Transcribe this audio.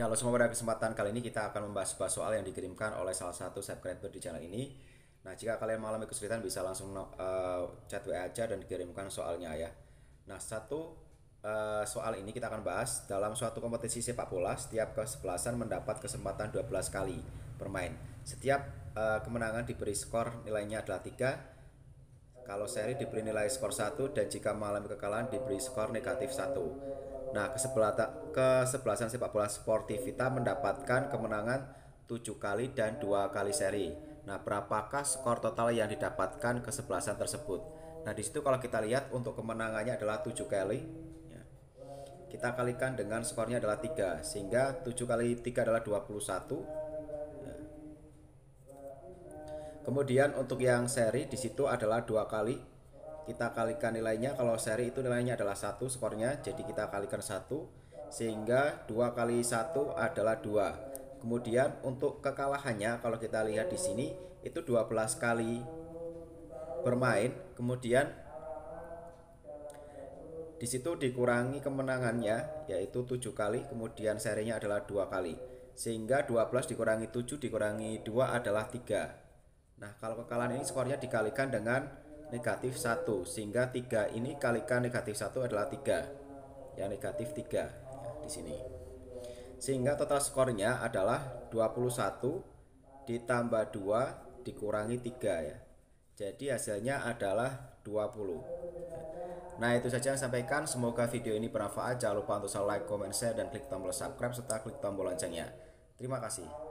Ya, halo semua pada kesempatan kali ini kita akan membahas sebuah soal yang dikirimkan oleh salah satu subscriber di channel ini. Nah, jika kalian mengalami kesulitan bisa langsung uh, chat WA aja dan dikirimkan soalnya ya. Nah, satu uh, soal ini kita akan bahas dalam suatu kompetisi sepak bola setiap kesebelasan mendapat kesempatan 12 kali bermain. Setiap uh, kemenangan diberi skor nilainya adalah 3. Kalau seri diberi nilai skor 1 dan jika mengalami kekalahan diberi skor negatif 1. Nah, kesebelasan sepak bola Sportivita mendapatkan kemenangan 7 kali dan dua kali seri. Nah, berapakah skor total yang didapatkan kesebelasan tersebut? Nah, di situ kalau kita lihat untuk kemenangannya adalah 7 kali. Ya. Kita kalikan dengan skornya adalah 3, sehingga 7 kali 3 adalah 21. Kemudian untuk yang seri di situ adalah dua kali. Kita kalikan nilainya kalau seri itu nilainya adalah satu skornya jadi kita kalikan satu sehingga dua kali satu adalah dua. Kemudian untuk kekalahannya kalau kita lihat di sini itu 12 kali bermain kemudian di situ dikurangi kemenangannya yaitu tujuh kali kemudian serinya adalah dua kali. Sehingga 12 dikurangi 7 dikurangi 2 adalah 3 nah kalau kekalahan ini skornya dikalikan dengan negatif 1 sehingga 3 ini kalikan negatif 1 adalah 3 ya negatif 3 ya, di sini. Sehingga total skornya adalah 21 ditambah 2 dikurangi 3 ya. Jadi hasilnya adalah 20 nah itu saja yang sampaikan. Semoga video ini bermanfaat. Jangan lupa untuk like, comment, share dan klik tombol subscribe serta klik tombol loncengnya. Terima kasih